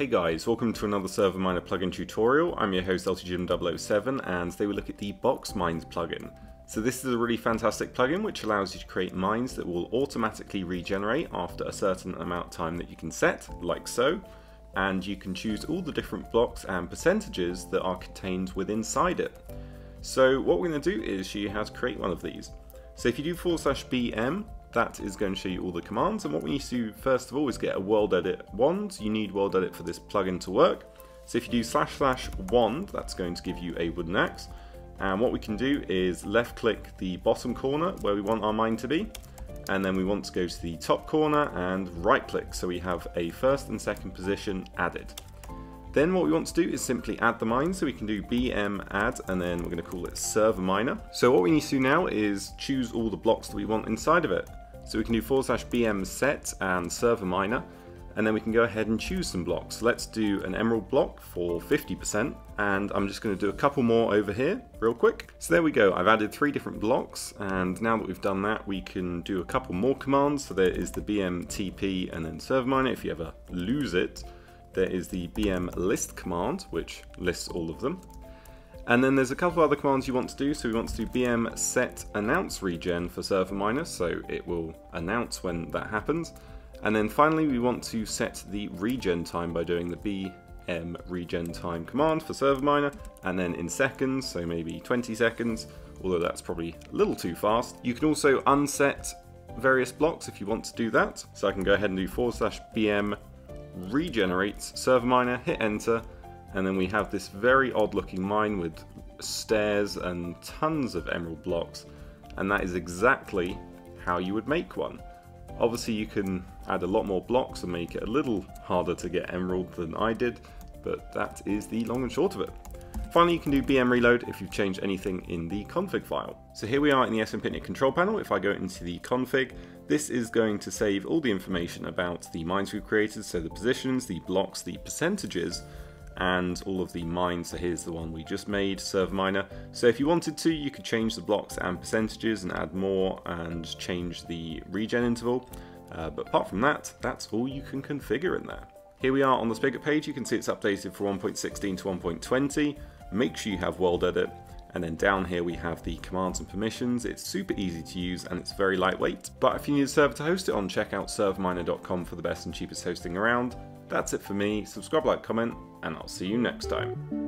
Hey guys, welcome to another Server Miner plugin tutorial. I'm your host LtJim007 and today we look at the Box Mines plugin. So this is a really fantastic plugin which allows you to create mines that will automatically regenerate after a certain amount of time that you can set, like so, and you can choose all the different blocks and percentages that are contained within inside it. So what we're going to do is show you how to create one of these. So if you do forward slash BM, that is going to show you all the commands. And what we need to do first of all is get a world edit wand. You need world edit for this plugin to work. So if you do slash slash wand, that's going to give you a wooden axe. And what we can do is left click the bottom corner where we want our mine to be. And then we want to go to the top corner and right click so we have a first and second position added. Then what we want to do is simply add the mine, so we can do bm add, and then we're going to call it server miner. So what we need to do now is choose all the blocks that we want inside of it. So we can do forward slash bm set and server miner, and then we can go ahead and choose some blocks. Let's do an emerald block for 50%, and I'm just going to do a couple more over here real quick. So there we go, I've added three different blocks, and now that we've done that, we can do a couple more commands. So there is the bm tp and then server miner if you ever lose it there is the bm list command, which lists all of them. And then there's a couple other commands you want to do. So we want to do bm set announce regen for server miner, so it will announce when that happens. And then finally we want to set the regen time by doing the bm regen time command for server miner, and then in seconds, so maybe 20 seconds, although that's probably a little too fast. You can also unset various blocks if you want to do that. So I can go ahead and do forward slash bm regenerates, server miner, hit enter, and then we have this very odd looking mine with stairs and tons of emerald blocks, and that is exactly how you would make one. Obviously you can add a lot more blocks and make it a little harder to get emerald than I did, but that is the long and short of it. Finally, you can do BM reload if you've changed anything in the config file. So here we are in the SM control panel. If I go into the config, this is going to save all the information about the mines we've created, so the positions, the blocks, the percentages, and all of the mines. So here's the one we just made, server miner. So if you wanted to, you could change the blocks and percentages and add more and change the regen interval. Uh, but apart from that, that's all you can configure in there. Here we are on the Spigot page, you can see it's updated for 1.16 to 1.20 make sure you have world edit and then down here we have the commands and permissions. It's super easy to use and it's very lightweight. But if you need a server to host it on, check out serverminer.com for the best and cheapest hosting around. That's it for me. Subscribe, like, comment, and I'll see you next time.